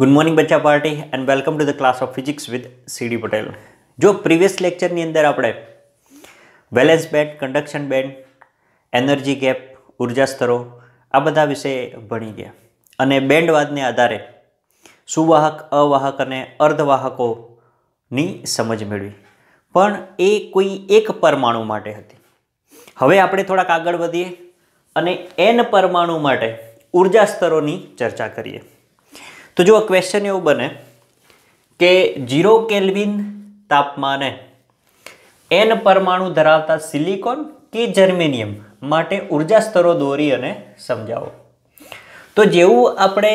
Good morning બચ્ચા party and welcome to the class of physics with CD Patel જો previous લેક્ચરની અંદર આપણે valence band conduction band energy gap ઊર્જા સ્તરો, આ બધા વિશે ભણી ગયા. અને બેન્ડવાદને આધારે સુવાહક, અવાહક અને અર્ધવાહકોની સમજ મેળવી. પણ એ કોઈ એક પરમાણુ માટે હતી. હવે આપણે થોડાક આગળ વધીએ અને એન પરમાણુ માટે ઊર્જા સ્તરોની ચર્ચા કરીએ. તો જો ક્વેશ્ચન એવું બને કે ઝીરો કેલ્વિન તાપમાને એન પરમાણુ ધરાવતા સિલિકોન કે જર્મેનિયમ માટે ઊર્જા સ્તરો દોરી અને સમજાવો. તો જેવું આપણે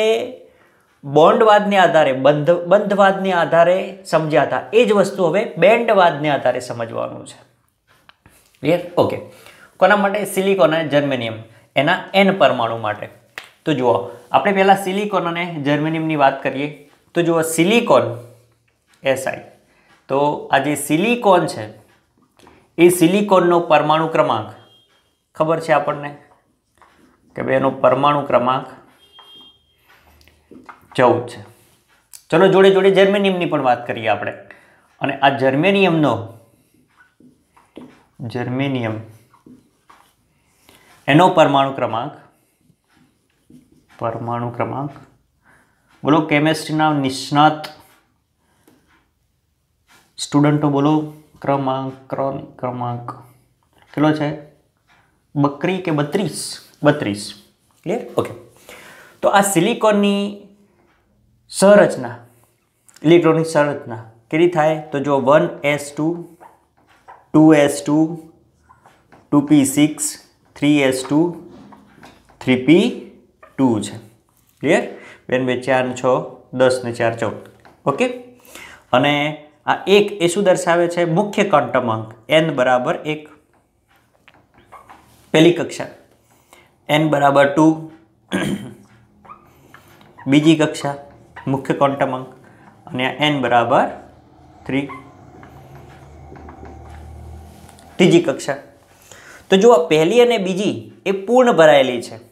બોન્ડવાદને આધારે, બંધ, બંધવાદને આધારે સમજ્યા હતા એ જ વસ્તુ હવે બેન્ડવાદને આધારે સમજવાનું છે. ક્લિયર ઓકે કોના માટે? સિલિકોન અને જર્મેનિયમ એના એન પરમાણુ માટે. તો જુઓ, આપણે પહેલાં સિલિકોન અને જર્મેનિયમની વાત કરીએ. તો જુઓ સિલિકોન એસઆઈ તો આ જે સિલિકોન છે, એ સિલિકોનનો પરમાણુ ક્રમાંક, ખબર છે આપણને? કે ભાઈ એનો પરમાણુ ક્રમાંક ચૌદ છે. ચલો, જોડે જોડે જર્મેનિયમની પણ વાત કરીએ આપણે. અને આ જર્મેનિયમનો જર્મેનિયમ એનો પરમાણુ ક્રમાંક પરમાણુ ક્રમાંક. બોલો કેમેસ્ટ્રીના નિષ્ણાત સ્ટુડન્ટો બોલો, ક્રમાંક ક્રમાંક. કેટલો છે? બકરી કે બત્રીસ? બત્રીસ. ક્લિયર ઓકે તો આ સિલિકોનની સંરચના ઇલેક્ટ્રોનિક સંરચના કેવી થાય? તો જો one S two two S two two P six, three S two, three P two છે. ક્લિયર બેન બે, ચાર છ, દસ ને ચાર, ચૌદ. ઓકે અને આ એક એ શું દર્શાવે છે? મુખ્ય ક્વોન્ટમ અંક. એન બરાબર એક પહેલી કક્ષા. એન બરાબર ટુ. બીજી કક્ષા, મુખ્ય ક્વોન્ટમ અંક. અને એન બરાબર થ્રી ત્રીજી કક્ષા. તો જો પહેલી અને બીજી એ પૂર્ણ ભરાયેલી છે.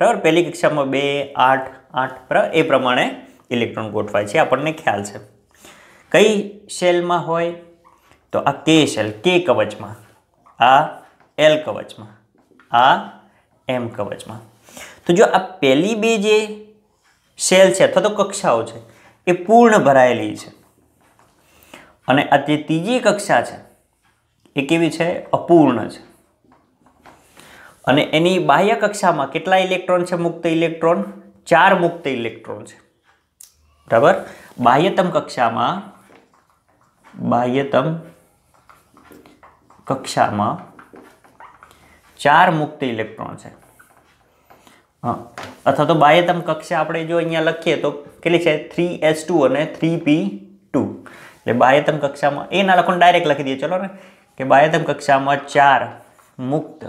બરાબર? પહેલી કક્ષામાં બે, આઠ આઠ, બરાબર? એ પ્રમાણે ઇલેક્ટ્રોન ગોઠવાય છે, આપણને ખ્યાલ છે. કઈ શેલમાં હોય? તો આ કે શેલ, કે કવચમાં. આ એલ કવચમાં. આ એમ કવચમાં. તો જો આ પહેલી બે જે શેલ છે અથવા તો કક્ષાઓ છે, એ પૂર્ણ ભરાયેલી છે. અને આ જે ત્રીજી કક્ષા છે, એ કેવી છે? અપૂર્ણ છે. અને એની બાહ્ય કક્ષામાં કેટલા ઇલેક્ટ્રોન છે? મુક્ત ઇલેક્ટ્રોન. ચાર મુક્ત ઇલેક્ટ્રોન છે. બરાબર? બાહ્યતમ કક્ષામાં બાહ્યતમ કક્ષામાં ચાર મુક્ત ઇલેક્ટ્રોન છે. હા. અથવા તો બાહ્યતમ કક્ષા આપણે જો અહીંયા લખીએ તો કેટલી છે? થ્રી એસ ટુ અને થ્રી પી ટુ. એટલે બાહ્યતમ કક્ષામાં એના લખો ડાયરેક્ટ લખી દઈએ. ચલો ને. કે બાહ્યતમ કક્ષામાં ચાર મુક્ત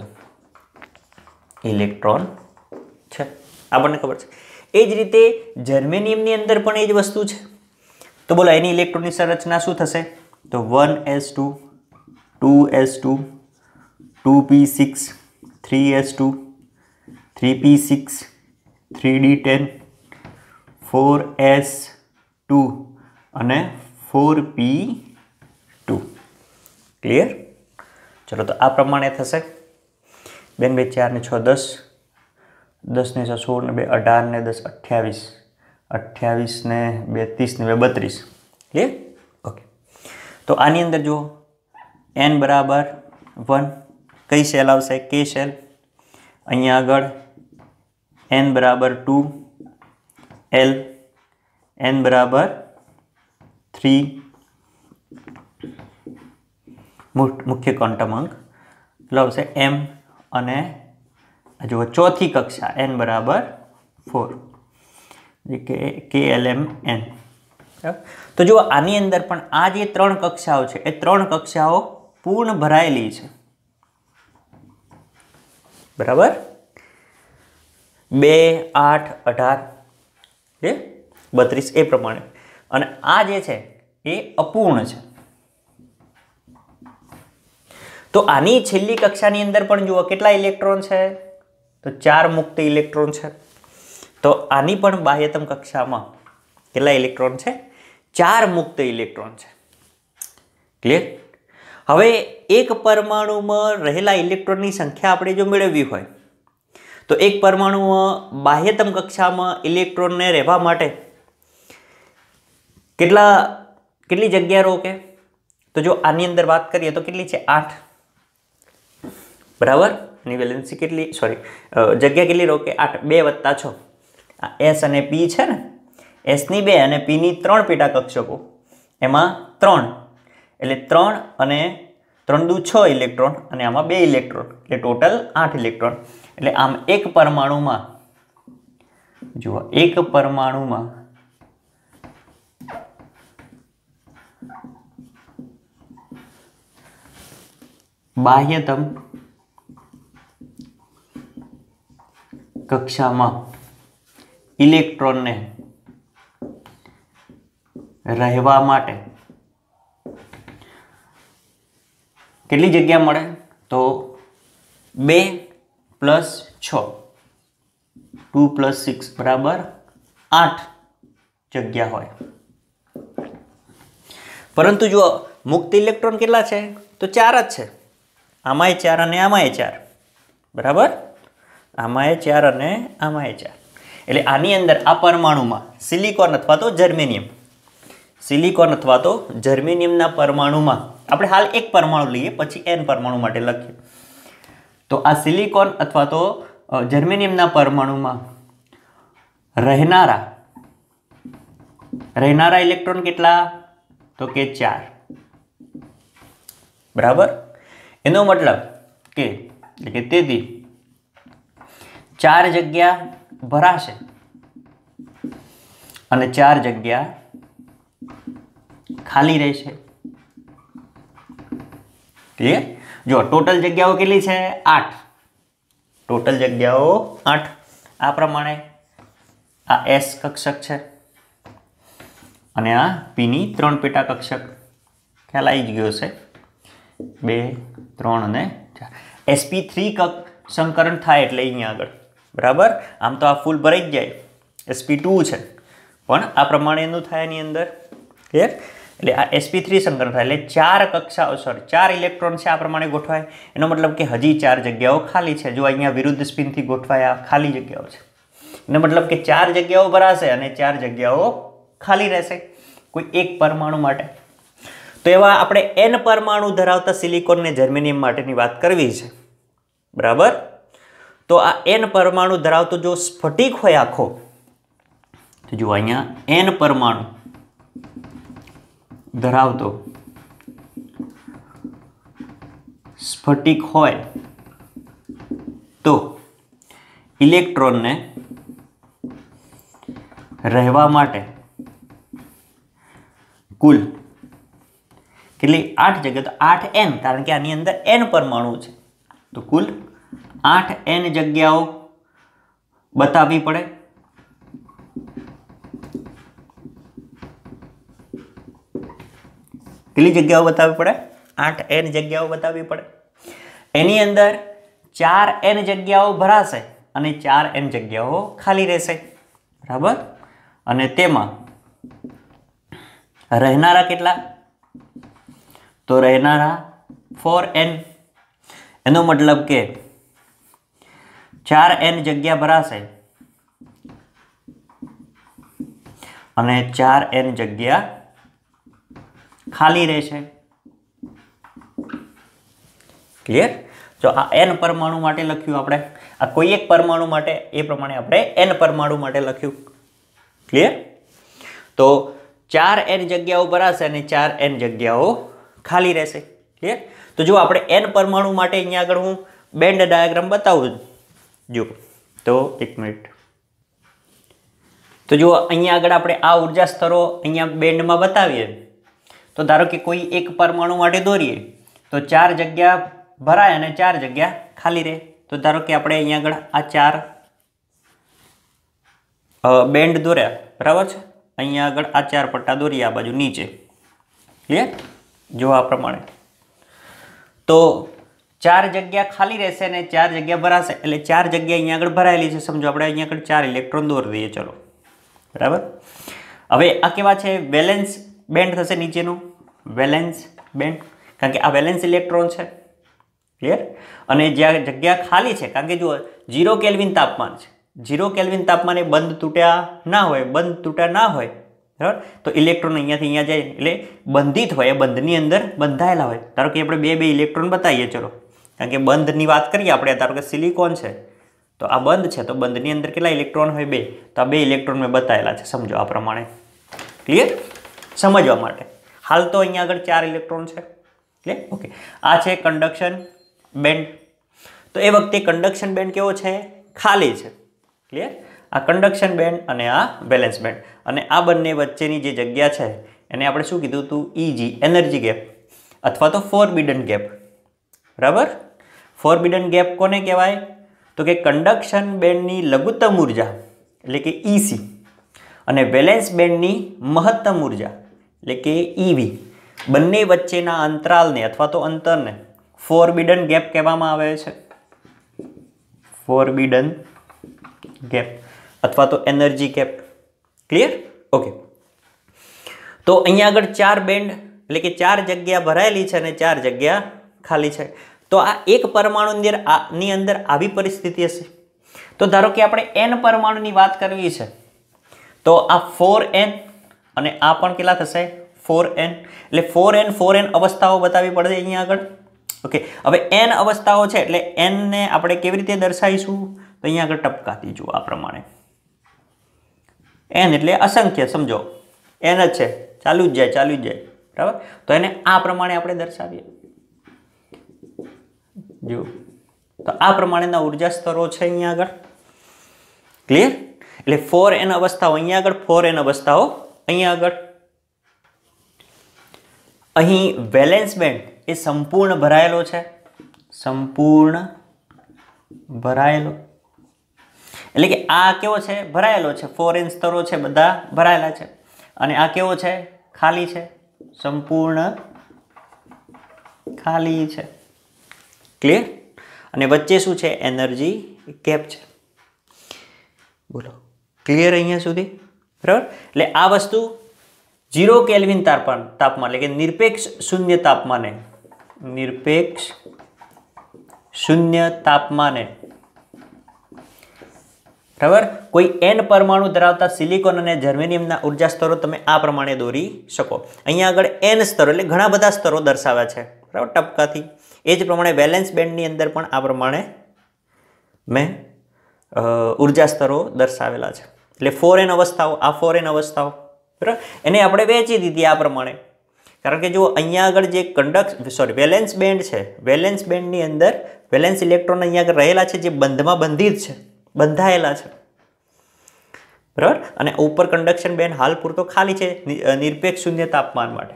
ઇલેક્ટ્રોન છે. આપણને ખબર છે. એ જ રીતે જર્મેનિયમની અંદર પણ એ જ વસ્તુ છે. તો બોલો, એની ઇલેક્ટ્રોનની સંરચના શું થશે? તો one S two two S two two P six three S two three P six three D ten four S two અને ફોર પી ટુ ક્લિયર ચલો, તો આ પ્રમાણે થશે. બેન બે ચાર ને છ દસ. દસ ને છ સોળ ને બે અઢાર ને દસ અઠ્યાવીસ. અઠ્યાવીસ ને બે ત્રીસ ને બે બત્રીસ. ક્લિયર ઓકે તો આની અંદર જુઓ. એન બરાબર વન કઈ સેલ આવશે? કે સેલ અહીંયા આગળ એન બરાબર ટુ એલ એન બરાબર થ્રી મુખ્ય ક્વોન્ટમ અંક. કેટલો આવશે એમ અને જુઓ ચોથી કક્ષા એન બરાબર ફોર કે કે એલ એમ એન તો જુઓ આની અંદર પણ આ જે ત્રણ કક્ષાઓ છે, એ ત્રણ કક્ષાઓ પૂર્ણ ભરાયેલી છે. બરાબર? બે, આઠ, અઢાર એ બત્રીસ, એ પ્રમાણે. અને આ જે છે, એ અપૂર્ણ છે. તો આની છેલ્લી કક્ષાની અંદર પણ જુઓ કેટલા ઇલેક્ટ્રોન છે? તો ચાર મુક્ત ઇલેક્ટ્રોન છે. તો આની પણ બાહ્યતમ કક્ષામાં કેટલા ઇલેક્ટ્રોન છે? ચાર મુક્ત ઇલેક્ટ્રોન છે. ક્લિયર હવે એક પરમાણુમાં રહેલા ઇલેક્ટ્રોનની સંખ્યા આપણે જો મેળવવી હોય, તો એક પરમાણુમાં બાહ્યતમ કક્ષામાં ઇલેક્ટ્રોનને રહેવા માટે કેટલા, કેટલી જગ્યા રોકે તો જો આની અંદર વાત કરીએ તો કેટલી છે? આઠ. બરાબર? એની વેલેન્સી કેટલી? સોરી જગ્યા કેટલી રોકે આઠ. બે વત્તા છ. આ એસ અને પી છે ને? એસની બે અને પીની ત્રણ પેટા કક્ષકો એમાં ત્રણ. એટલે ત્રણ અને ત્રણ દુ છ ઇલેક્ટ્રોન અને આમાં બે ઇલેક્ટ્રોન. એટલે ટોટલ આઠ ઇલેક્ટ્રોન. એટલે આમ એક પરમાણુમાં, જુઓ, એક પરમાણુમાં બાહ્યતમ કક્ષામાં ઇલેક્ટ્રોનને રહેવા માટે કેટલી જગ્યા મળે? તો બે પ્લસ છ. ટુ પ્લસ સિક્સ બરાબર આઠ જગ્યા હોય. પરંતુ જો મુક્ત ઇલેક્ટ્રોન કેટલા છે? તો ચાર જ છે. આમાંય ચાર અને આમાંય ચાર. બરાબર? આમાંય ચાર અને આમાંય ચાર. એટલે આની અંદર આ પરમાણુમાં સિલિકોન અથવા તો જર્મેનિયમ સિલિકોન અથવા તો જર્મેનિયમના પરમાણુમાં. આપણે હાલ એક પરમાણુ લઈએ, પછી એન પરમાણુ માટે લખીએ. તો આ સિલિકોન અથવા તો જર્મેનિયમના પરમાણુમાં રહેનારા રહેનારા ઇલેક્ટ્રોન કેટલા? તો કે ચાર. બરાબર? એનો મતલબ કે, એટલે કે તેથી ચાર જગ્યા ભરાશે. અને ચાર જગ્યા ખાલી રહેશે. ક્લિયર જો, ટોટલ જગ્યાઓ કેટલી છે? આઠ. ટોટલ જગ્યાઓ આઠ. આ પ્રમાણે આ એસ કક્ષક છે. અને આ પીની ત્રણ પેટા કક્ષક. ખ્યાલ આવી જ ગયો છે બે, ત્રણ અને ચાર. એસપી થ્રી કક સંકરણ થાય એટલે અહીંયા આગળ. બરાબર? આમ તો આ ફૂલ ભરાઈ જ જાય. એસપી ટુ છે. પણ આ પ્રમાણે એનું થાય એની અંદર. ક્લિયર એટલે આ એસપી થ્રી સંકરણ થાય. એટલે ચાર કક્ષાઓ સોરી ચાર ઇલેક્ટ્રોન છે આ પ્રમાણે ગોઠવાય. એનો મતલબ કે હજી ચાર જગ્યાઓ ખાલી છે. જો અહીંયા વિરુદ્ધ સ્પિનથી ગોઠવાયા ખાલી જગ્યાઓ છે. એનો મતલબ કે ચાર જગ્યાઓ ભરાશે અને ચાર જગ્યાઓ ખાલી રહેશે. કોઈ એક પરમાણુ માટે. તો એવા આપણે એન પરમાણુ ધરાવતા સિલિકોન ને જર્મેનિયમ માટેની વાત કરવી છે. બરાબર? તો આ એન પરમાણુ ધરાવતો જો સ્ફટિક હોય આખો જુઓ અહીંયા એન પરમાણુ ધરાવતો સ્ફટિક હોય તો ઇલેક્ટ્રોનને રહેવા માટે કુલ કેટલી? આઠ જગ્યા, તો આઠ એન કારણ કે આની અંદર એન પરમાણુ છે. તો કુલ આઠ એન જગ્યાઓ બતાવવી પડે. કેટલી જગ્યાઓ બતાવવી પડે? આઠ એન જગ્યાઓ બતાવવી પડે. એની અંદર ચાર એન જગ્યાઓ ભરાશે અને ચાર એન જગ્યાઓ ખાલી રહેશે. બરાબર? અને તેમાં રહેનારા કેટલા? તો રહેનારા ફોર એન એનો મતલબ કે ચાર એન જગ્યા ભરાશે. અને ચાર એન જગ્યા ખાલી રહેશે. ક્લિયર જો આ એન પરમાણુ માટે લખ્યું આપણે, આ કોઈ એક પરમાણુ માટે, એ પ્રમાણે આપણે એન પરમાણુ માટે લખ્યું. ક્લિયર તો ચાર એન જગ્યાઓ ભરાશે અને ચાર એન જગ્યાઓ ખાલી રહેશે. ક્લિયર તો જો આપણે એન પરમાણુ માટે અહીંયા આગળ હું બેન્ડ ડાયાગ્રામ બતાવું જો, તો એક મિનિટ. તો જો, અહીંયા આગળ આપણે આ ઊર્જા સ્તરો અહીંયા બેન્ડમાં બતાવીએ. તો ધારો કે કોઈ એક પરમાણુ માટે દોરીએ, તો ચાર જગ્યા ભરાય અને ચાર જગ્યા ખાલી રહે. તો ધારો કે આપણે અહીંયા આગળ આ ચાર બેન્ડ દોર્યા, બરાબર છે? અહીંયા આગળ આ ચાર પટ્ટા દોરીએ, આ બાજુ નીચે. ક્લિયર જો આ પ્રમાણે. તો ચાર જગ્યા ખાલી રહેશે અને ચાર જગ્યા ભરાશે. એટલે ચાર જગ્યા અહીંયા આગળ ભરાયેલી છે. સમજો, આપણે અહીંયા આગળ ચાર ઇલેક્ટ્રોન દોરી દઈએ, ચલો. બરાબર? હવે આ કેવા છે? વેલેન્સ બેન્ડ થશે નીચેનું. વેલેન્સ બેન્ડ કારણ કે આ વેલેન્સ ઇલેક્ટ્રોન છે. ક્લિયર અને જ્યાં જગ્યા ખાલી છે, કારણ કે જુઓ ઝીરો કેલ્વિન તાપમાન છે. ઝીરો કેલ્વિન તાપમાને બંધ તૂટ્યા ના હોય, બંધ તૂટ્યા ના હોય. બરાબર? તો ઇલેક્ટ્રોન અહીંયાથી અહીંયા જાય, એટલે બંધિત હોય, એ બંધની અંદર બંધાયેલા હોય. ધારો કે આપણે બે બે ઇલેક્ટ્રોન બતાવીએ, ચલો. કારણ કે બંધની વાત કરીએ આપણે ધારો કે સિલિકોન છે, તો આ બંધ છે, તો બંધની અંદર કેટલા ઇલેક્ટ્રોન હોય? બે. તો આ બે ઇલેક્ટ્રોન મેં બતાવેલા છે, સમજો આ પ્રમાણે. ક્લિયર સમજવા માટે. હાલ તો અહીંયા આગળ ચાર ઇલેક્ટ્રોન છે. ઓકે આ છે કન્ડક્શન બેન્ડ તો એ વખતે કન્ડક્શન બેન્ડ કેવો છે? ખાલી છે. ક્લિયર આ કન્ડક્શન બેન્ડ અને આ બેલેન્સ બેન્ડ અને આ બંને વચ્ચેની જે જગ્યા છે, એને આપણે શું કીધું હતું ઇજી એનર્જી ગેપ અથવા તો ફોરબિડન ગેપ બરાબર? ફોરબિડન ગેપ કોને કહેવાય? તો કે કન્ડક્શન બેન્ડની લઘુત્તમ ઊર્જા, એટલે કે ઇસી અને વેલેન્સ બેન્ડની મહત્તમ ઊર્જા, એટલે કે ઈવી બંને વચ્ચેના અંતરાલને અથવા તો અંતરને ફોરબિડન ગેપ કહેવામાં આવે છે. ફોરબિડન ગેપ અથવા તો એનર્જી ગેપ ક્લિયર ઓકે તો અહીંયા આગળ ચાર બેન્ડ એટલે કે ચાર જગ્યા ભરાયેલી છે અને ચાર જગ્યા ખાલી છે. તો આ એક પરમાણુ અંદરની અંદર આવી પરિસ્થિતિ હશે. તો ધારો કે આપણે એન પરમાણુની વાત કરવી છે, તો આ ફોર એન અને આ પણ કેટલા થશે? ફોર એન એટલે ફોર એન ફોર એન અવસ્થાઓ બતાવવી પડશે અહીંયા આગળ. ઓકે હવે એન અવસ્થાઓ છે એટલે એનને આપણે કેવી રીતે દર્શાવીશું? તો અહીંયા આગળ ટપકાતી જુઓ આ પ્રમાણે. એન એટલે અસંખ્ય, સમજો. એન જ છે. ચાલુ જ જાય, ચાલુ જ જાય. બરાબર? તો એને આ પ્રમાણે આપણે દર્શાવીએ. જુઓ તો આ પ્રમાણેના ઊર્જા સ્તરો છે અહીંયા આગળ. ક્લિયર એટલે ફોર એન અવસ્થાઓ અહીંયા આગળ ફોર એન અવસ્થાઓ અહીંયા આગળ. અહીં વેલેન્સ બેન્ડ એ સંપૂર્ણ ભરાયેલો છે. સંપૂર્ણ ભરાયેલો. એટલે કે આ કેવો છે? ભરાયેલો છે. ફોર એન સ્તરો છે, બધા ભરાયેલા છે. અને આ કેવો છે? ખાલી છે. સંપૂર્ણ ખાલી છે. ક્લિયર અને વચ્ચે શું છે? એનર્જી કેપ છે. બોલો. ક્લિયર અહીંયા સુધી? બરાબર? એટલે આ વસ્તુ ઝીરો કેલ્વિન તાપમાન તાપમાન, એટલે કે નિરપેક્ષ શૂન્ય તાપમાને. નિરપેક્ષ શૂન્ય તાપમાને. બરાબર? કોઈ એન પરમાણુ ધરાવતા સિલિકોન અને જર્મેનિયમના ઊર્જા સ્તરો તમે આ પ્રમાણે દોરી શકો. અહીંયા આગળ એન સ્તરો, એટલે ઘણા બધા સ્તરો દર્શાવ્યા છે. બરાબર? ટપકાથી. એ જ પ્રમાણે વેલેન્સ બેન્ડની અંદર પણ આ પ્રમાણે મેં ઊર્જા સ્તરો દર્શાવેલા છે. એટલે ફોરેન અવસ્થાઓ, આ ફોરેન અવસ્થાઓ, બરાબર? એને આપણે વેચી દીધી આ પ્રમાણે. કારણ કે જો અહીંયા આગળ જે કંડક્ટ સોરી વેલેન્સ બેન્ડ છે વેલેન્સ બેન્ડની અંદર વેલેન્સ ઇલેક્ટ્રોન અહીંયા આગળ રહેલા છે, જે બંધમાં બંધિત છે, બંધાયેલા છે. બરાબર? અને ઉપર કંડક્શન બેન્ડ હાલ પૂરતો ખાલી છે નિરપેક્ષ શૂન્ય તાપમાન માટે.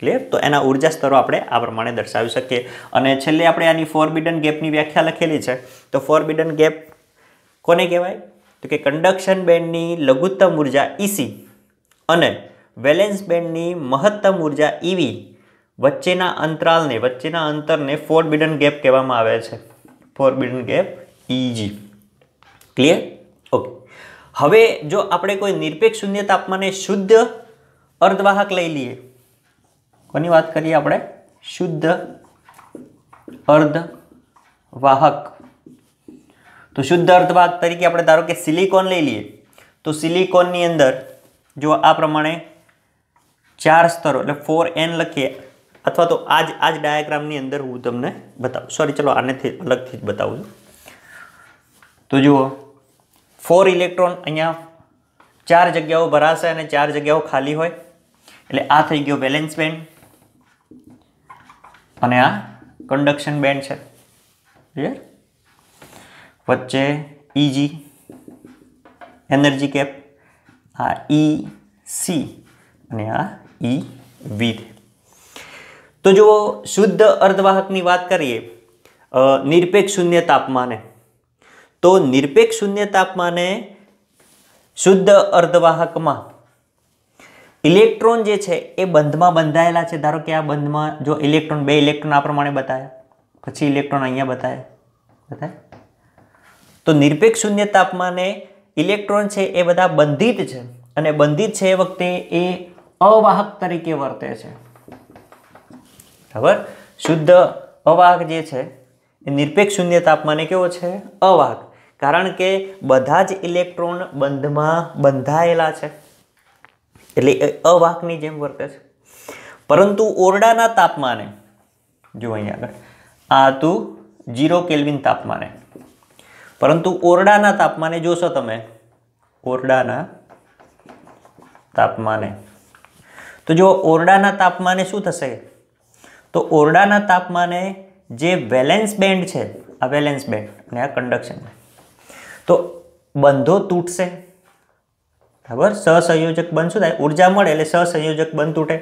ક્લિયર તો એના ઊર્જા સ્તરો આપણે આ પ્રમાણે દર્શાવી શકીએ. અને છેલ્લે આપણે આની ફોરબિડન ગેપની વ્યાખ્યા લખેલી છે. તો ફોરબિડન ગેપ કોને કહેવાય? તો કે કન્ડક્શન બેન્ડની લઘુત્તમ ઊર્જા ઇસી અને વેલેન્સ બેન્ડની મહત્તમ ઊર્જા ઈવી વચ્ચેના અંતરાલને, વચ્ચેના અંતરને ફોરબિડન ગેપ કહેવામાં આવે છે. Forbidden gap EG clear okay હવે જો આપણે કોઈ નિરપેક્ષ શૂન્ય તાપમાને શુદ્ધ અર્ધવાહક લઈ લઈએ કોની વાત કરીએ આપણે? શુદ્ધ અર્ધવાહક તો શુદ્ધ અર્ધવાહક તરીકે આપણે ધારો કે સિલિકોન લઈ લઈએ. તો સિલિકોનની અંદર જો આ પ્રમાણે ચાર સ્તરો, એટલે ફોર એન લખીએ, અથવા તો આ જ આ જ ડાયાગ્રામની અંદર હું તમને બતાવું. સોરી ચલો આનેથી અલગથી જ બતાવું છું. તો જુઓ ફોર ઇલેક્ટ્રોન અહીંયા ચાર જગ્યાઓ ભરાશે અને ચાર જગ્યાઓ ખાલી હોય. એટલે આ થઈ ગયો બેલેન્સ બેન્ડ અને આ કન્ડક્શન બેન્ડ છે. ક્લિયર વચ્ચે ઇજી એનર્જી કેપ આ ઈ સી અને આ ઈ વી તો જુઓ, શુદ્ધ અર્ધવાહકની વાત કરીએ નિરપેક્ષ શૂન્ય તાપમાને. તો નિરપેક્ષ શૂન્ય તાપમાને શુદ્ધ અર્ધવાહકમાં ઇલેક્ટ્રોન જે છે એ બંધમાં બંધાયેલા છે. ધારો કે આ બંધમાં જો ઇલેક્ટ્રોન, બે ઇલેક્ટ્રોન આ પ્રમાણે બતાવ્યા પછી ઇલેક્ટ્રોન અહીંયા બતાવે બતાવે. તો નિરપેક્ષ શૂન્ય તાપમાને ઇલેક્ટ્રોન છે એ બધા બંધિત છે અને બંધિત છે એ વખતે એ અવાહક તરીકે વર્તે છે. બરાબર શુદ્ધ અવાહક જે છે એ નિરપેક્ષ શૂન્ય તાપમાને કેવો છે? અવાહક. કારણ કે બધા જ ઇલેક્ટ્રોન બંધમાં બંધાયેલા છે. એટલે અવાહકની જેમ વર્તે છે. પરંતુ ઓરડાના તાપમાને જો અહીંયા આગળ. આ હતું જીરો કેલ્વિન તાપમાને. પરંતુ ઓરડાના તાપમાને જોશો તમે, ઓરડાના તાપમાને. તો જો ઓરડાના તાપમાને શું થશે? તો ઓરડાના તાપમાને જે વેલેન્સ બેન્ડ છે, આ વેલેન્સ બેન્ડ અને આ કન્ડક્શન તો બંધો તૂટશે. બરાબર? સહસંયોજક બંધ શું થાય ઊર્જા મળે એટલે સહસંયોજક બંધ તૂટે.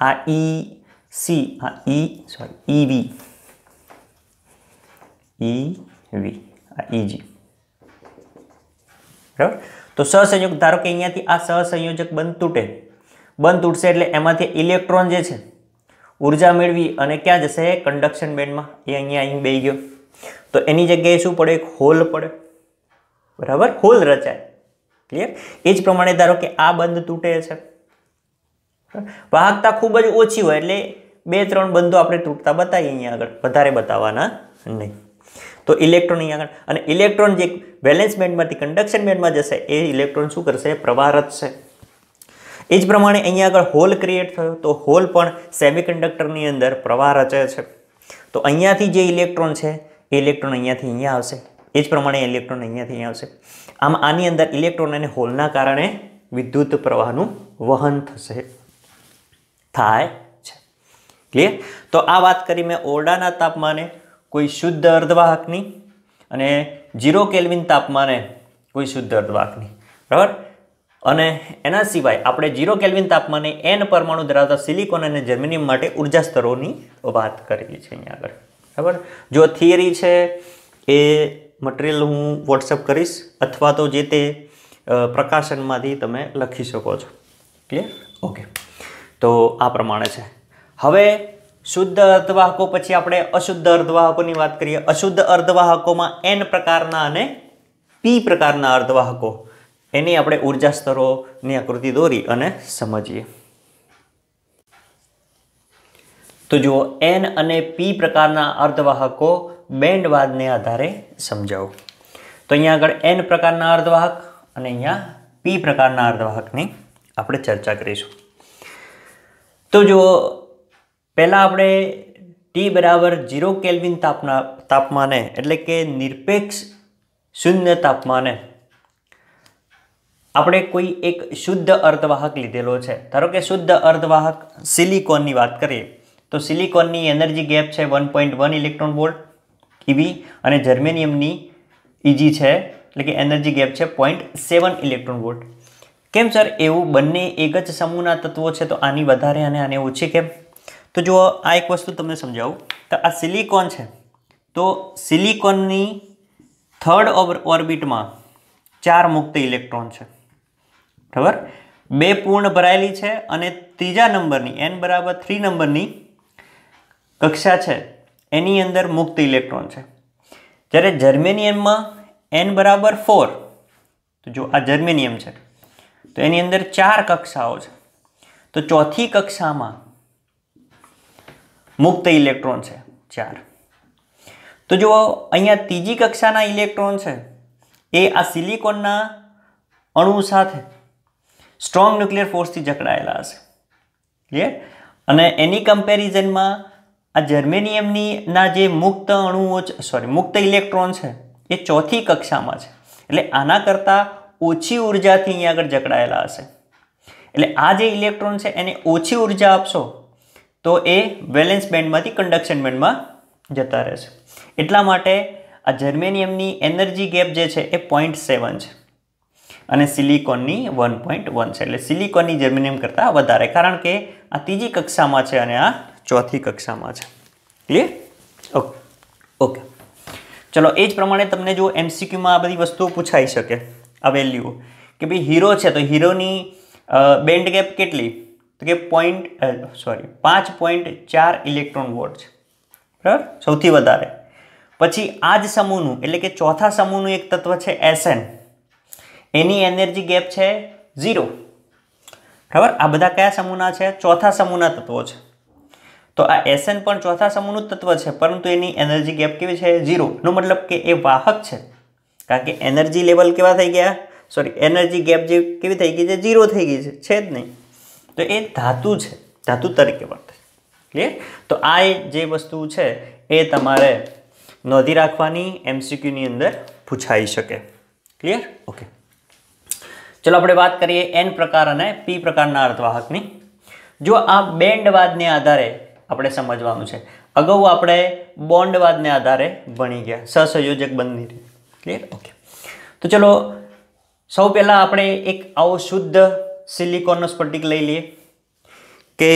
આ ઈ સી આ ઈ સોરી ઈવી ઈ વી આ ઈજી બરાબર? તો સહસંયોજક, ધારો કે અહીંયાથી આ સહસંયોજક બંધ તૂટે. બંધ તૂટશે એટલે એમાંથી ઇલેક્ટ્રોન જે છે, ઊર્જા મેળવી અને ક્યાં જશે? કન્ડક્શન બેન્ડમાં એ અહીંયા અહીં બેસી ગયો. તો એની જગ્યાએ શું પડે? એક હોલ પડે. બરાબર? હોલ રચાય. ક્લિયર એ જ પ્રમાણે ધારો કે આ બંધ તૂટે છે. વાહકતા ખૂબ જ ઓછી હોય એટલે બે ત્રણ બંધો આપણે તૂટતા બતાવીએ અહીંયા આગળ. વધારે બતાવવાના નહીં. તો ઇલેક્ટ્રોન અહીંયા આગળ. અને ઇલેક્ટ્રોન જે બેલેન્સ બેન્ડમાંથી કન્ડક્શન બેન્ડમાં જશે, એ ઇલેક્ટ્રોન શું કરશે? પ્રવાહ રચશે એ જ પ્રમાણે અહીંયા આગળ હોલ ક્રિએટ થયો. તો હોલ પણ સેમિકન્ડક્ટરની અંદર પ્રવાહ રચે છે. તો અહીંયાથી જે ઇલેક્ટ્રોન છે, એ ઇલેક્ટ્રોન અહીંયાથી અહીંયા આવશે. એ જ પ્રમાણે ઇલેક્ટ્રોન અહીંયાથી અહીંયા આવશે. આમ આની અંદર ઇલેક્ટ્રોન અને હોલના કારણે વિદ્યુત પ્રવાહનું વહન થશે. થાય છે. ક્લિયર તો આ વાત કરી મેં ઓરડાના તાપમાને, કોઈ શુદ્ધ અર્ધવાહકની અને જીરો કેલ્વિન તાપમાને કોઈ શુદ્ધ અર્ધવાહકની. બરાબર? અને એના સિવાય આપણે જીરો કેલ્વિન તાપમાને એન પરમાણુ ધરાવતા સિલિકોન અને જર્મેનિયમ માટે ઊર્જા સ્તરોની વાત કરેલી છે અહીંયા આગળ. બરાબર? જો થિયરી છે એ મટીરિયલ હું વોટ્સઅપ કરીશ અથવા તો જે તે પ્રકાશનમાંથી તમે લખી શકો છો. ક્લિયર ઓકે તો આ પ્રમાણે છે. હવે શુદ્ધ અર્ધવાહકો પછી આપણે અશુદ્ધ અર્ધવાહકોની વાત કરીએ. અશુદ્ધ અર્ધવાહકોમાં એન પ્રકારના અને પી પ્રકારના અર્ધવાહકો. એની આપણે ઊર્જા સ્તરોની આકૃતિ દોરી અને સમજીએ. તો જુઓ એન અને પી પ્રકારના અર્ધવાહકો બેન્ડવાદને આધારે સમજાવો. તો અહીંયા આગળ એન પ્રકારના અર્ધવાહક અને અહીંયા પી પ્રકારના અર્ધવાહકની આપણે ચર્ચા કરીશું. તો જુઓ, પહેલાં આપણે ટી બરાબર ઝીરો કેલ્વિન તાપના, તાપમાને એટલે કે નિરપેક્ષ શૂન્ય તાપમાને આપણે કોઈ એક શુદ્ધ અર્ધવાહક લીધેલો છે. ધારો કે શુદ્ધ અર્ધવાહક સિલિકોનની વાત કરીએ, તો સિલિકોનની એનર્જી ગેપ છે one point one electron volt EV અને જર્મેનિયમની ઇજી છે, એટલે કે એનર્જી ગેપ છે પોઈન્ટ સેવન ઇલેક્ટ્રોન વોલ્ટ કેમ સર એવું બંને એક જ સમૂહના તત્વો છે, તો આની વધારે અને આને ઓછી કેમ? તો જુઓ, આ એક વસ્તુ તમને સમજાવું. તો આ સિલિકોન છે. તો સિલિકોનની થર્ડ ઓર્બિટમાં ચાર મુક્ત ઇલેક્ટ્રોન છે. બરાબર બે પૂર્ણ ભરાયેલી છે અને ત્રીજા નંબરની એન બરાબર થ્રી નંબરની કક્ષા છે. એની અંદર મુક્ત ઇલેક્ટ્રોન છે. જ્યારે જર્મેનિયમમાં એન બરાબર ફોર તો જો આ જર્મેનિયમ છે, તો એની અંદર ચાર કક્ષાઓ છે. તો ચોથી કક્ષામાં મુક્ત ઇલેક્ટ્રોન છે, ચાર. તો જો અહીંયા ત્રીજી કક્ષાના ઇલેક્ટ્રોન છે, એ આ સિલિકોનના અણુ સાથે સ્ટ્રોંગ ન્યુક્લિયર ફોર્સથી જકડાયેલા હશે. ક્લિયર અને એની કમ્પેરિઝનમાં આ જર્મેનિયમની ના જે મુક્ત અણુઓ સોરી મુક્ત ઇલેક્ટ્રોન છે, એ ચોથી કક્ષામાં છે. એટલે આના કરતાં ઓછી ઉર્જાથી અહીંયા આગળ જકડાયેલા હશે. એટલે આ જે ઇલેક્ટ્રોન છે, એને ઓછી ઊર્જા આપશો, તો એ વેલેન્સ બેન્ડમાંથી કન્ડક્શન બેન્ડમાં જતા રહેશે. એટલા માટે આ જર્મેનિયમની એનર્જી ગેપ જે છે, એ પોઈન્ટ સેવન છે. અને સિલિકોનની વન પોઈન્ટ વન છે. એટલે સિલિકોનની જર્મેનિયમ કરતાં વધારે. કારણ કે આ ત્રીજી કક્ષામાં છે અને આ ચોથી કક્ષામાં છે. ક્લિયર ઓકે ઓકે ચલો, એ જ પ્રમાણે તમને જો એમસીક્યુમાં આ બધી વસ્તુઓ પૂછાઈ શકે, આ વેલ્યુ કે ભાઈ હીરો છે તો હીરોની બેન્ડ ગેપ કેટલી? તો કે પોઈન્ટ સોરી પાંચ પોઈન્ટ ચાર ઇલેક્ટ્રોન વોટ છે. બરાબર? સૌથી વધારે. પછી આ જ સમૂહનું, એટલે કે ચોથા સમૂહનું એક તત્વ છે એસએન એની એનર્જી ગેપ છે ઝીરો બરાબર? આ બધા કયા સમૂહના છે? ચોથા સમૂહના તત્વો છે. તો આ એસએન પણ ચોથા સમૂહનું તત્વ છે, પરંતુ એની એનર્જી ગેપ કેવી છે? ઝીરો નો મતલબ કે એ વાહક છે. કારણ કે એનર્જી લેવલ કેવા થઈ ગયા? સોરી એનર્જી ગેપ જે કેવી થઈ ગઈ છે? ઝીરો થઈ ગઈ છે. છે જ નહીં. તો એ ધાતુ છે. ધાતુ તરીકે વર્તે ક્લિયર તો આ જે વસ્તુ છે, એ તમારે નોંધી રાખવાની એમસીક્યુની અંદર પૂછાઈ શકે. ક્લિયર ઓકે ચલો આપણે વાત કરીએ એન પ્રકાર અને પી પ્રકારના અર્ધવાહકની. જો આ બેન્ડવાદને આધારે આપણે સમજવાનું છે. અગાઉ આપણે બોન્ડવાદને આધારે ભણી ગયા. સહસંયોજક બંધની ક્લિયર ઓકે તો ચલો, સૌ પહેલાં આપણે એક આવો શુદ્ધ સિલિકોનનો સ્ફટિક લઈ લઈએ કે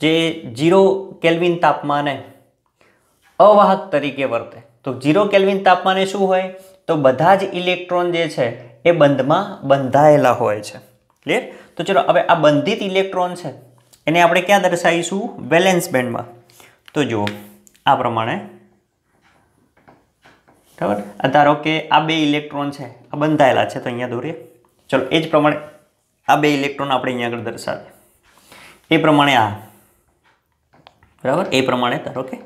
જે જીરો કેલ્વિન તાપમાને અવાહક તરીકે વર્તે. તો જીરો કેલ્વિન તાપમાને શું હોય? તો બધા જ ઇલેક્ટ્રોન જે છે એ બંધમાં બંધાયેલા હોય છે. ક્લિયર તો ચલો, હવે આ બંધિત ઇલેક્ટ્રોન છે એને આપણે ક્યાં દર્શાવીશું? વેલેન્સ બેન્ડમાં. તો જુઓ, આ પ્રમાણે. બરાબર? ધારો કે આ બે ઇલેક્ટ્રોન છે, આ બંધાયેલા છે, તો અહીંયા દોરીએ. ચલો, એ જ પ્રમાણે આ બે ઇલેક્ટ્રોન આપણે અહીંયા આગળ દર્શાવીએ. એ પ્રમાણે આ. બરાબર? એ પ્રમાણે, ધારો કે.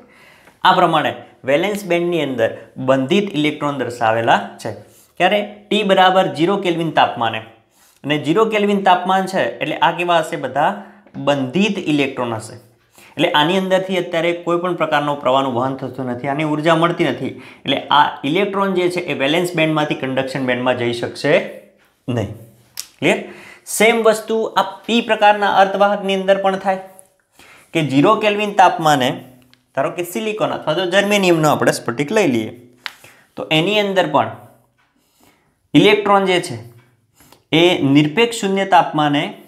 આ પ્રમાણે વેલેન્સ બેન્ડની અંદર બંધિત ઇલેક્ટ્રોન દર્શાવેલા છે. ત્યારે ટી બરાબર જીરો કેલ્વિન તાપમાને. અને જીરો કેલ્વિન તાપમાન છે, એટલે આ કેવા હશે બધા? બંધિત ઇલેક્ટ્રોન હશે. એટલે આની અંદરથી અત્યારે કોઈ પણ પ્રકારનો પ્રવાહનું વહન થતું નથી, આની ઊર્જા મળતી નથી. એટલે આ ઇલેક્ટ્રોન જે છે એ વેલેન્સ બેન્ડમાંથી, કન્ડક્શન બેન્ડમાં જઈ શકશે નહીં. ક્લિયર સેમ વસ્તુ આ પી પ્રકારના અર્ધવાહકની અંદર પણ થાય. કે જીરો કેલ્વિન તાપમાને, ધારો કે સિલિકોન અથવા તો જર્મેનિયમનો આપણે સ્ફટિક લઈ લઈએ, તો એની અંદર પણ ઇલેક્ટ્રોન જે છે એ નિરપેક્ષ શૂન્ય તાપમાને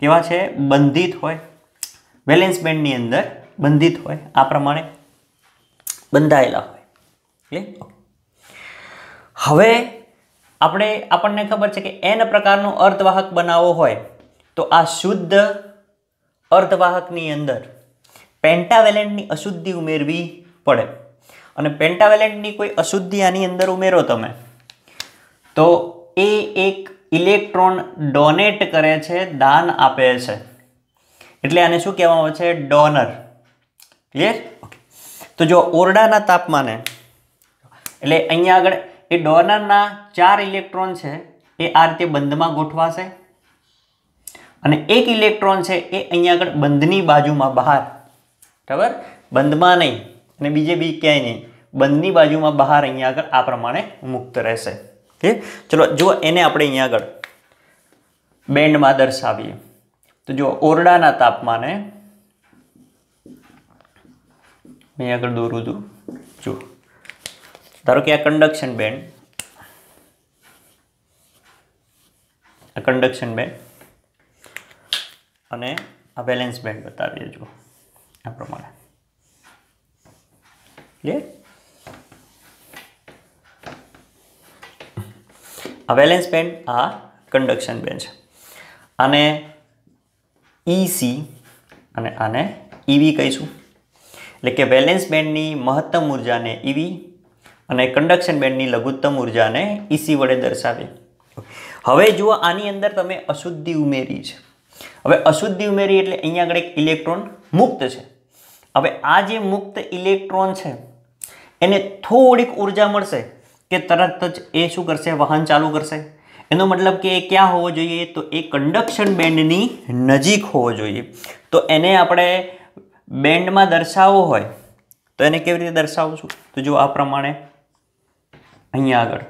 કેવા છે? બંધિત હોય. વેલેન્સ બેન્ડની અંદર બંધિત હોય. આ પ્રમાણે બંધાયેલા હોય. ક્લિયર હવે આપણે, આપણને ખબર છે કે એન પ્રકારનો અર્ધવાહક બનાવવો હોય, તો આ શુદ્ધ અર્ધવાહકની અંદર પેન્ટાવેલેન્ટની અશુદ્ધિ ઉમેરવી પડે. અને પેન્ટાવેલેન્ટની કોઈ અશુદ્ધિ આની અંદર ઉમેરો તમે, તો એ એક ઇલેક્ટ્રોન ડોનેટ કરે છે, દાન આપે છે. એટલે આને શું કહેવામાં આવે છે? ડોનર. ક્લિયર ઓકે તો જો ઓરડાના તાપમાને, એટલે અહીંયા આગળ એ ડોનરના ચાર ઇલેક્ટ્રોન છે, એ આ રીતે બંધમાં ગોઠવાશે. અને એક ઇલેક્ટ્રોન છે, એ અહીંયા આગળ બંધની બાજુમાં બહાર. બરાબર? બંધમાં નહીં. અને બીજે બી ક્યાંય નહીં. બંધની બાજુમાં બહાર અહીંયા આગળ આ પ્રમાણે મુક્ત રહેશે. ઓકે? ચલો જો એને આપણે અહીંયા આગળ બેન્ડમાં દર્શાવીએ. તો જો ઓરડાના તાપમાને મેં આગળ દોરું છું. જો ધારો કે આ કન્ડક્શન બેન્ડ આ કન્ડક્શન બેન્ડ અને આ બેલેન્સ બેન્ડ બતાવીએ જો આ પ્રમાણે. ક્લિયર આ વેલેન્સ બેન્ડ આ કન્ડક્શન બેન્ડ છે. આને ઈસી અને આને ઈવી કહીશું. એટલે કે વેલેન્સ બેન્ડની મહત્તમ ઉર્જાને ઈવી અને કન્ડક્શન બેન્ડની લઘુત્તમ ઉર્જાને ઈસી વડે દર્શાવે. હવે જુઓ આની અંદર તમે અશુદ્ધિ ઉમેરી છે. હવે અશુદ્ધિ ઉમેરી એટલે અહીંયા આગળ એક ઇલેક્ટ્રોન મુક્ત છે. હવે આ જે મુક્ત ઇલેક્ટ્રોન છે, એને થોડીક ઊર્જા મળશે. કે તરત જ એ શું કરશે? વાહન ચાલુ કરશે. એનો મતલબ કે એ ક્યાં હોવો જોઈએ? તો એ કન્ડક્શન બેન્ડની નજીક હોવો જોઈએ. તો એને આપણે બેન્ડમાં દર્શાવવો હોય, તો એને કેવી રીતે દર્શાવું છું તો જો આ પ્રમાણે અહીંયા આગળ.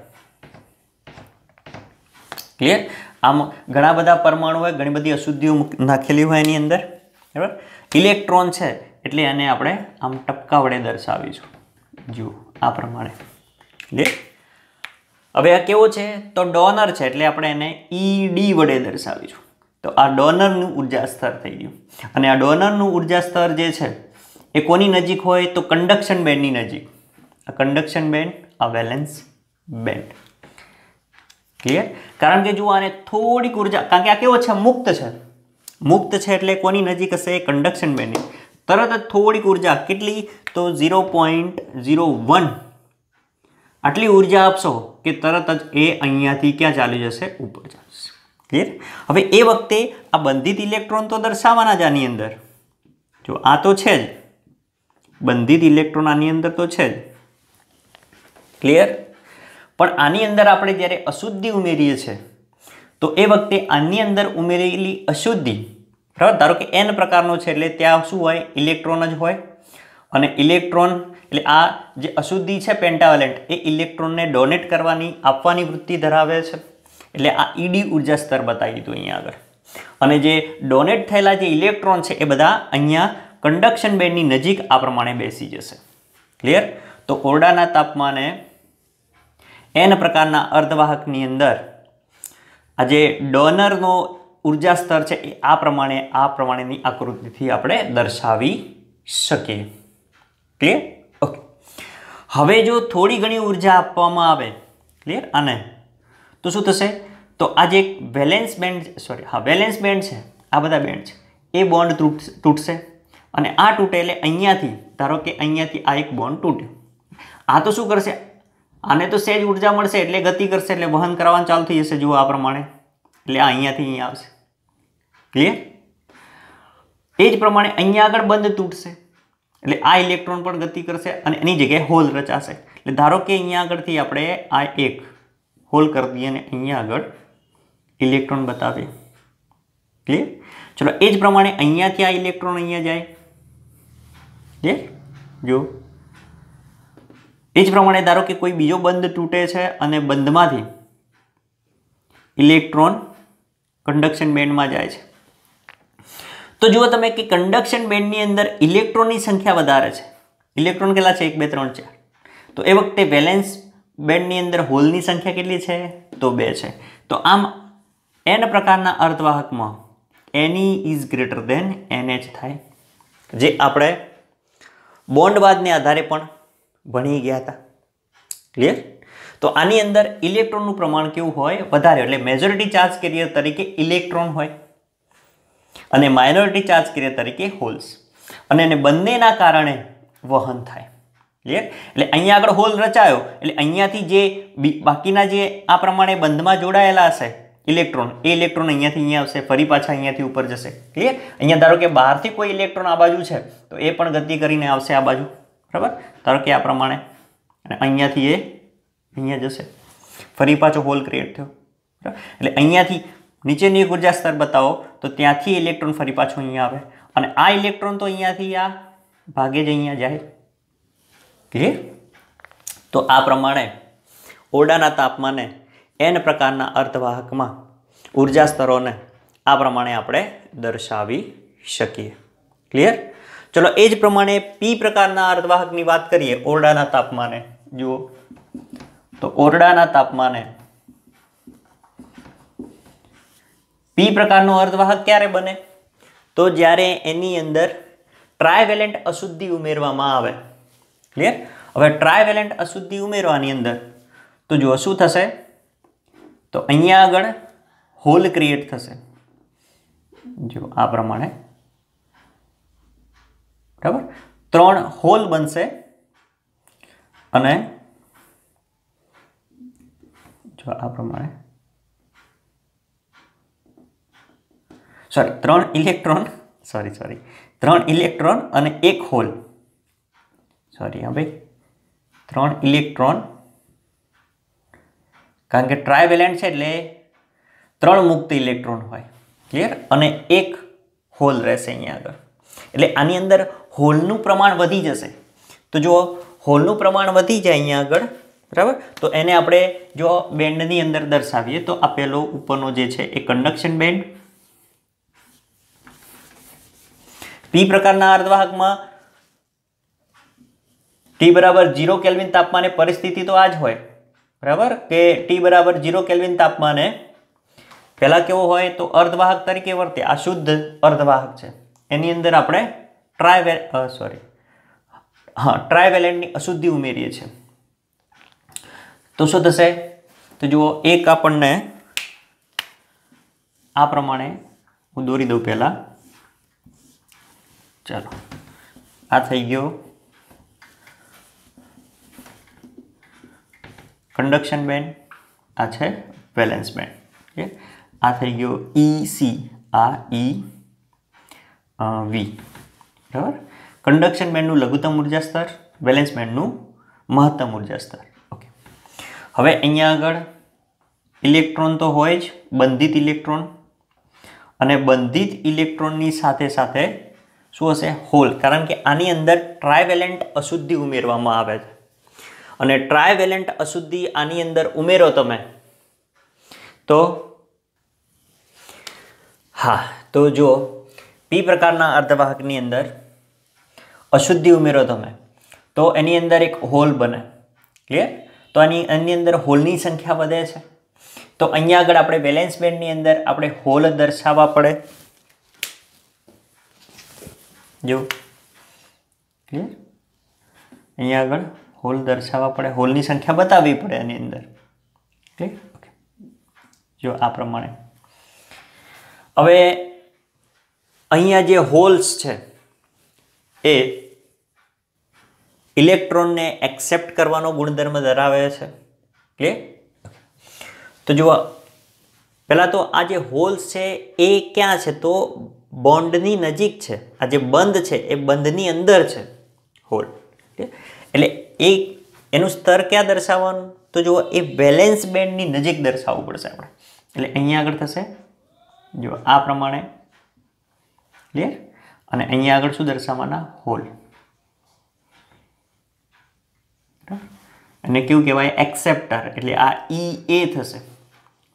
ક્લિયર આમ ઘણા બધા પરમાણુ હોય ઘણી બધી અશુદ્ધિઓ નાખેલી હોય એની અંદર. બરાબર? ઇલેક્ટ્રોન છે, એટલે એને આપણે આમ ટપકા વડે દર્શાવીશું. જુઓ, આ પ્રમાણે. ક્લિયર હવે આ કેવો છે? તો ડોનર છે, એટલે આપણે એને ઈડી વડે દર્શાવીશું. તો આ ડોનરનું ઊર્જા સ્તર થઈ ગયું. અને આ ડોનરનું ઊર્જા સ્તર જે છે, એ કોની નજીક હોય? તો કન્ડક્શન બેન્ડની નજીક. આ કન્ડક્શન બેન્ડ આ વેલેન્સ બેન્ડ ક્લિયર કારણ કે જુઓ, આને થોડીક ઊર્જા કારણ કે આ કેવો છે? મુક્ત છે. મુક્ત છે એટલે કોની નજીક હશે? કન્ડક્શન બેન્ડની તરત જ થોડીક ઊર્જા કેટલી? તો ઝીરો પોઈન્ટ ઝીરો વન. આટલી ઊર્જા આપશો. કે તરત જ એ અહીંયાથી ક્યાં ચાલી જશે? ઉપર ચાલશે. ક્લિયર હવે એ વખતે આ બંધિત ઇલેક્ટ્રોન તો દર્શાવવાના જ આની અંદર. જો આ તો છે જ. બંધિત ઇલેક્ટ્રોન આની અંદર તો છે જ. ક્લિયર પણ આની અંદર આપણે જ્યારે અશુદ્ધિ ઉમેરીએ છીએ તો એ વખતે આની અંદર ઉમેરેલી અશુદ્ધિ, બરાબર? ધારો કે એન પ્રકારનો છે એટલે ત્યાં શું હોય? ઇલેક્ટ્રોન જ હોય. અને ઇલેક્ટ્રોન એટલે આ જે અશુદ્ધિ છે પેન્ટાવેલેન્ટ એ ઇલેક્ટ્રોનને ડોનેટ કરવાની, આપવાની વૃત્તિ ધરાવે છે. એટલે આ ઈડી ઊર્જા સ્તર બતાવી દીધું અહીંયા આગળ. અને જે ડોનેટ થયેલા જે ઇલેક્ટ્રોન છે, એ બધા અહીંયા કન્ડક્શન બેન્ડની નજીક આ પ્રમાણે બેસી જશે. ક્લિયર તો ઓરડાના તાપમાને એન પ્રકારના અર્ધવાહકની અંદર આ જે ડોનરનો ઊર્જા સ્તર છે, એ આ પ્રમાણે, આ પ્રમાણેની આકૃતિથી આપણે દર્શાવી શકીએ. ક્લિયર હવે જો થોડી ઘણી ઊર્જા આપવામાં આવે ક્લિયર આને તો શું થશે? તો આ જે વેલેન્સ બેન્ડ સોરી હા વેલેન્સ બેન્ડ છે, આ બધા બેન્ડ છે, એ બોન્ડ તૂટશે. અને આ તૂટે એટલે અહીંયાથી, ધારો કે અહીંયાથી આ એક બોન્ડ તૂટ્યો આ તો શું કરશે? આને તો સહેજ ઊર્જા મળશે એટલે ગતિ કરશે, એટલે વહન કરવાનું ચાલુ થઈ જશે, જુઓ આ પ્રમાણે. એટલે આ અહીંયાથી અહીંયા આવશે. ક્લિયર એ જ પ્રમાણે અહીંયા આગળ બંધ તૂટશે. એટલે આ ઇલેક્ટ્રોન પણ ગતિ કરશે અને એની જગ્યાએ હોલ રચાશે. એટલે ધારો કે અહીંયા આગળથી આપણે આ એક હોલ કરી દઈએ અને અહીંયા આગળ ઇલેક્ટ્રોન બતાવીએ. ક્લિયર ચલો, એ જ પ્રમાણે અહીંયાથી આ ઇલેક્ટ્રોન અહીંયા જાય. ક્લિયર જો. એ જ પ્રમાણે ધારો કે કોઈ બીજો બંધ તૂટે છે અને બંધમાંથી ઇલેક્ટ્રોન કન્ડક્શન બેન્ડમાં જાય છે. તો જુઓ તમે કે કન્ડક્શન બેન્ડની અંદર ઇલેક્ટ્રોનની સંખ્યા વધારે છે. ઇલેક્ટ્રોન કેટલા છે? એક, બે, ત્રણ ચાર તો એ વખતે વેલેન્સ બેન્ડની અંદર હોલની સંખ્યા કેટલી છે? તો બે છે. તો આમ એન પ્રકારના અર્ધવાહકમાં NE is greater than NH થાય. જે આપણે બોન્ડવાદને આધારે પણ ભણી ગયા હતા. ક્લિયર તો આની અંદર ઇલેક્ટ્રોનનું પ્રમાણ કેવું હોય? વધારે. એટલે મેજોરિટી ચાર્જ કેરિયર તરીકે ઇલેક્ટ્રોન હોય. અને માઇનોરિટી ચાર્જ કેરિયર તરીકે હોલ્સ અને એને બંનેના કારણે વહન થાય. ક્લિયર એટલે અહીંયા આગળ હોલ રચાયો. એટલે અહીંયાથી જે બાકીના જે આ પ્રમાણે બંધમાં જોડાયેલા હશે ઇલેક્ટ્રોન એ ઇલેક્ટ્રોન અહીંયાથી અહીંયા આવશે, ફરી પાછા અહીંયાથી ઉપર જશે. ક્લિયર અહીંયા ધારો કે બહારથી કોઈ ઇલેક્ટ્રોન આ બાજુ છે, તો એ પણ ગતિ કરીને આવશે આ બાજુ. બરાબર? ધારો કે આ પ્રમાણે. અને અહીંયાથી એ અહીંયા જશે. ફરી પાછો હોલ ક્રિએટ થયો. એટલે અહીંયાથી નીચેની એક ઊર્જા સ્તર બતાવો. તો ત્યાંથી ઇલેક્ટ્રોન ફરી પાછું અહીંયા આવે. અને આ ઇલેક્ટ્રોન તો અહીંયાથી આ ભાગે જ અહીંયા જાય. ક્લિયર તો આ પ્રમાણે ઓરડાના તાપમાને એન પ્રકારના અર્ધવાહકમાં ઊર્જા સ્તરોને આ પ્રમાણે આપણે દર્શાવી શકીએ. ક્લિયર ચલો, એ જ પ્રમાણે પી પ્રકારના અર્ધવાહકની વાત કરીએ, ઓરડાના તાપમાને. જુઓ. તો ઓરડાના તાપમાને પી પ્રકારનો અર્ધવાહક ક્યારે બને? તો જ્યારે એની અંદર ટ્રાયવેલેન્ટ અશુદ્ધિ ઉમેરવામાં આવે. ક્લિયર હવે ટ્રાયવેલેન્ટ અશુદ્ધિ ઉમેરવાની અંદર, તો જુઓ શું થશે? તો અહીંયા આગળ હોલ ક્રિએટ થશે. જો આ પ્રમાણે. બરાબર? ત્રણ હોલ બનશે અને જો આ પ્રમાણે. સોરી ત્રણ ઇલેક્ટ્રોન સોરી સોરી ત્રણ ઇલેક્ટ્રોન અને એક હોલ સોરી હા ભાઈ. ત્રણ ઇલેક્ટ્રોન કારણ કે ટ્રાયવેલેન્ટ છે એટલે ત્રણ મુક્ત ઇલેક્ટ્રોન હોય. ક્લિયર અને એક હોલ રહેશે અહીંયા આગળ. એટલે આની અંદર હોલનું પ્રમાણ વધી જશે. તો જો હોલનું પ્રમાણ વધી જાય અહીંયા આગળ. બરાબર? તો એને આપણે જો બેન્ડની અંદર દર્શાવીએ, તો આ પેલો ઉપરનો જે છે એ કન્ડક્શન બેન્ડ પી પ્રકારના અર્ધવાહકમાં ટી બરાબર જીરો કેલ્વિન તાપમાને પરિસ્થિતિ તો આ જ હોય. બરાબર? કે ટી બરાબર જીરો કેલ્વિન તાપમાને પહેલાં કેવો હોય તો અર્ધવાહક તરીકે વર્તે. આ શુદ્ધ અર્ધવાહક છે. એની અંદર આપણે ટ્રાયવે સોરી હા, ટ્રાયવેલેન્ટની અશુદ્ધિ ઉમેરીએ છીએ. તો શું થશે? તો જુઓ, એક આપણને આ પ્રમાણે હું દોરી દઉં પહેલાં. ચાલો. આ થઈ ગયો. કન્ડક્શન બેન્ડ આ છે વેલેન્સ બેન્ડ આ થઈ ગયો ઈ સી આ ઈ વી બરાબર? કન્ડક્શન બેન્ડનું લઘુત્તમ ઊર્જા સ્તર વેલેન્સ બેન્ડનું મહત્તમ ઊર્જા સ્તર. ઓકે હવે અહીંયા આગળ ઇલેક્ટ્રોન તો હોય જ, બંધિત ઇલેક્ટ્રોન. અને બંધિત ઇલેક્ટ્રોનની સાથે સાથે શું હશે? હોલ કારણ કે આની અંદર ટ્રાયવેલેન્ટ અશુદ્ધિ ઉમેરવામાં આવે છે. અને ટ્રાયવેલેન્ટ અશુદ્ધિ આની અંદર ઉમેરો તમે, તો હા, તો જો પી પ્રકારના અર્ધવાહકની અંદર અશુદ્ધિ ઉમેરો તમે, તો એની અંદર એક હોલ બને. ક્લિયર તો આની એની અંદર હોલની સંખ્યા વધે છે. તો અહીંયા આગળ આપણે બેલેન્સ બેન્ડની અંદર આપણે હોલ દર્શાવવા પડે. જો. ક્લિયર અહીંયા આગળ હોલ દર્શાવવા પડે. હોલની સંખ્યા બતાવવી પડે એની અંદર. ક્લિયર ઓકે જો આ પ્રમાણે. હવે અહીંયા જે હોલ્સ છે, એ ઇલેક્ટ્રોનને એક્સેપ્ટ કરવાનો ગુણધર્મ ધરાવે છે. ક્લિયર તો જુઓ. પહેલાં તો આ જે હોલ્સ છે, એ ક્યાં છે? તો બોન્ડની નજીક છે. આ જે બંધ છે, એ બંધની અંદર છે. હોલ. એટલે એ એનું સ્તર ક્યાં દર્શાવવાનું? તો જુઓ, એ બેલેન્સ બેન્ડની નજીક દર્શાવવું પડશે આપણે. એટલે અહીંયા આગળ થશે. જો આ પ્રમાણે. ક્લિયર? અને અહીંયા આગળ શું દર્શાવવાના? હોલ. અને કેવું કહેવાય? એક્સેપ્ટર. એટલે આ ઈ એ થશે.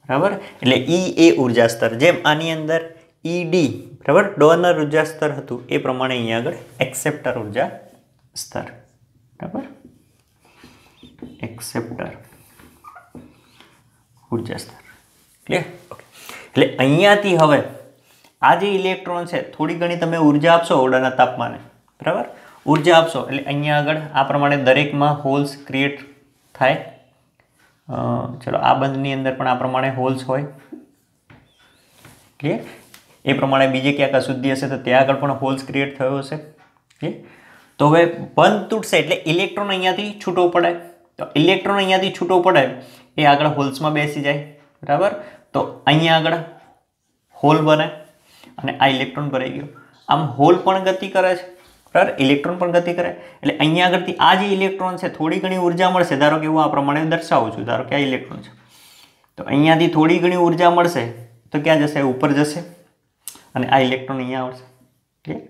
બરાબર? એટલે ઈ એ ઊર્જા સ્તર જેમ આની અંદર ઈ ડી બરાબર? ડોનર ઊર્જા સ્તર હતું. એ પ્રમાણે અહીંયા આગળ એક્સેપ્ટર ઊર્જા સ્તર. બરાબર? એક્સેપ્ટર ઊર્જા સ્તર. ક્લિયર ઓકે એટલે અહીંયાથી હવે આ જે ઇલેક્ટ્રોન છે, થોડી ઘણી તમે ઊર્જા આપશો ઓરડાના તાપમાને. બરાબર? ઊર્જા આપશો. એટલે અહીંયા આગળ આ પ્રમાણે દરેકમાં હોલ્સ ક્રિએટ થાય. ચલો, આ બંધની અંદર પણ આ પ્રમાણે હોલ્સ હોય. ક્લિયર એ પ્રમાણે બીજે ક્યાંક અશુદ્ધિ હશે તો ત્યાં આગળ પણ હોલ્સ ક્રિએટ થયો હશે. ઓકે? તો હવે બંધ તૂટશે એટલે ઇલેક્ટ્રોન અહીંયાથી છૂટો પડે તો ઇલેક્ટ્રોન અહીંયાથી છૂટો પડે એ આગળ હોલ્સમાં બેસી જાય. બરાબર? તો અહીંયા આગળ હોલ બને અને આ ઇલેક્ટ્રોન ભરાઈ ગયો. આમ હોલ પણ ગતિ કરે છે. બરાબર? ઇલેક્ટ્રોન પણ ગતિ કરે. એટલે અહીંયા આગળથી આ જે ઇલેક્ટ્રોન છે, થોડી ઘણી ઊર્જા મળશે. ધારો કે હું આ પ્રમાણે દર્શાવું છું. ધારો કે આ ઇલેક્ટ્રોન છે. તો અહીંયાથી થોડી ઘણી ઊર્જા મળશે, તો ક્યાં જશે? ઉપર જશે. અને આ ઇલેક્ટ્રોન અહીંયા આવશે. ક્લિયર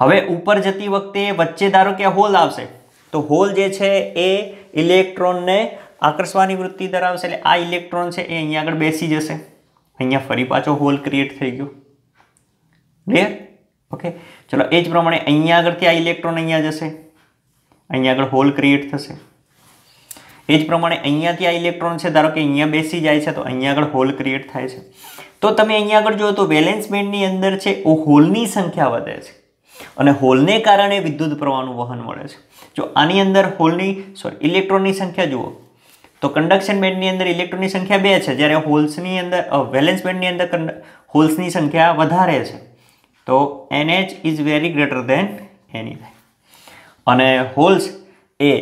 હવે ઉપર જતી વખતે વચ્ચે ધારો કે હોલ આવશે, તો હોલ જે છે એ ઇલેક્ટ્રોનને આકર્ષવાની વૃત્તિ ધરાવશે એટલે આ ઇલેક્ટ્રોન છે એ અહીંયા આગળ બેસી જશે. અહીંયા ફરી પાછો હોલ ક્રિએટ થઈ ગયો. ક્લિયર ઓકે ચલો, એ જ પ્રમાણે અહીંયા આગળથી આ ઇલેક્ટ્રોન અહીંયા જશે. અહીંયા આગળ હોલ ક્રિએટ થશે. એ જ પ્રમાણે અહીંયાથી આ ઇલેક્ટ્રોન છે, ધારો કે અહીંયા બેસી જાય છે, તો અહીંયા આગળ હોલ ક્રિએટ થાય છે. તો તમે અહીંયા આગળ જુઓ તો વેલેન્સ બેન્ડની અંદર છે ઓ હોલની સંખ્યા વધે છે. અને હોલને કારણે વિદ્યુત પ્રવાહનું વહન મળે છે. જો આની અંદર હોલની સોરી ઇલેક્ટ્રોનની સંખ્યા જુઓ, તો કન્ડક્શન બેન્ડની અંદર ઇલેક્ટ્રોનની સંખ્યા બે છે. જ્યારે હોલ્સની અંદર વેલેન્સ બેન્ડની અંદર હોલ્સની સંખ્યા વધારે છે. તો NH is very greater than NE અને હોલ્સ એ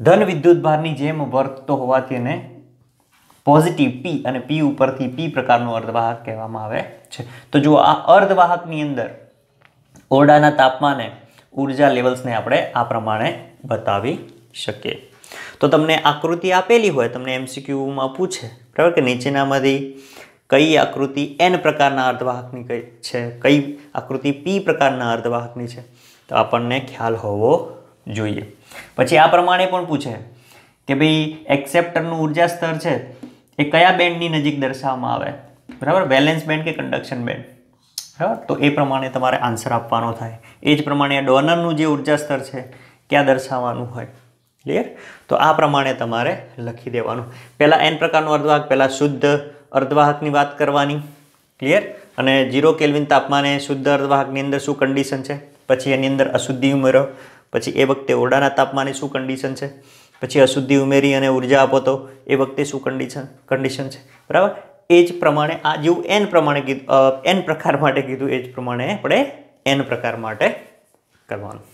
ધન વિદ્યુત ભારની જેમ વર્તતો હોવાથી એને પોઝિટિવ પી અને પી ઉપરથી પી પ્રકારનો અર્ધવાહક કહેવામાં આવે છે. તો જો આ અર્ધવાહકની અંદર ઓરડાના તાપમાને ઊર્જા લેવલ્સને આપણે આ પ્રમાણે બતાવી શકીએ. તો તમને આકૃતિ આપેલી હોય, તમને એમસીક્યુમાં પૂછે, બરાબર કે નીચેનામાંથી કઈ આકૃતિ એન પ્રકારના અર્ધવાહકની કઈ છે, કઈ આકૃતિ પી પ્રકારના અર્ધવાહકની છે, તો આપણને ખ્યાલ હોવો જોઈએ. પછી આ પ્રમાણે પણ પૂછે કે ભાઈ એક્સેપ્ટરનું ઊર્જા સ્તર છે, એ કયા બેન્ડની નજીક દર્શાવવામાં આવે? બરાબર? બેલેન્સ બેન્ડ કે કન્ડક્શન બેન્ડ બરાબર? તો એ પ્રમાણે તમારે આન્સર આપવાનો થાય. એ જ પ્રમાણે ડોનરનું જે ઊર્જા સ્તર છે, ક્યાં દર્શાવવાનું હોય? ક્લિયર તો આ પ્રમાણે તમારે લખી દેવાનું. પહેલાં એન પ્રકારનું અર્ધવાહક, પહેલાં શુદ્ધ અર્ધવાહકની વાત કરવાની. ક્લિયર અને જીરો કેલ્વિન તાપમાને શુદ્ધ અર્ધવાહકની અંદર શું કન્ડિશન છે? પછી એની અંદર અશુદ્ધિ ઉમેરો. પછી એ વખતે ઓરડાના તાપમાને શું કન્ડિશન છે? પછી અશુદ્ધિ ઉમેરી અને ઊર્જા આપો તો એ વખતે શું કન્ડિશન કન્ડિશન છે. બરાબર? એ જ પ્રમાણે આ જેવું એન પ્રમાણે કીધું એન પ્રકાર માટે કીધું, એ જ પ્રમાણે આપણે એન પ્રકાર માટે કરવાનું.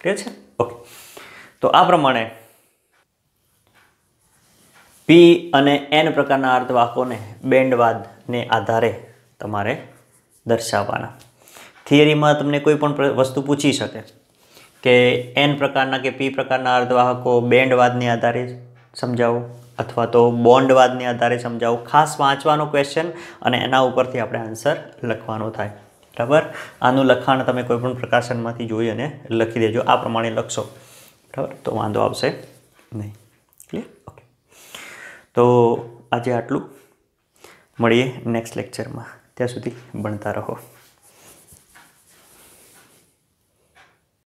ક્લિયર છે? ઓકે તો આ પ્રમાણે પી અને એન પ્રકારના અર્ધવાહકોને બેન્ડવાદને આધારે તમારે દર્શાવવાના. થિયરીમાં તમને કોઈ પણ વસ્તુ પૂછી શકે. કે એન પ્રકારના કે પી પ્રકારના અર્ધવાહકો બેન્ડવાદને આધારે સમજાવો અથવા તો બોન્ડવાદને આધારે સમજાવો. ખાસ વાંચવાનો ક્વેશ્ચન અને એના ઉપરથી આપણે આન્સર લખવાનો થાય. બરાબર? આનું લખાણ તમે કોઈપણ પ્રકાશનમાંથી જોઈ અને લખી દેજો. આ પ્રમાણે લખશો. બરાબર? તો વાંધો આવશે નહીં. ક્લિયર ઓકે તો આજે આટલું. મળીએ નેક્સ્ટ લેક્ચરમાં ત્યાં સુધી ભણતા રહો.